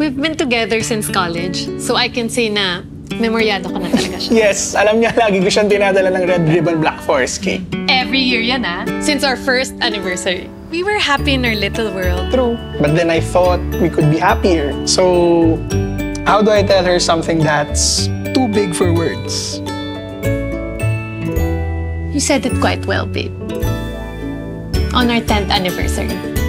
we've been together since college. So I can say na memoryado ko na talaga siya. Yes, alam niya, lagi ko siyang tinadala ng Red Ribbon Black Forest cake. Every year yan ah. Since our first anniversary. We were happy in our little world. True. But then I thought we could be happier. So, how do I tell her something that's too big for words? You said it quite well, babe. On our 10th anniversary.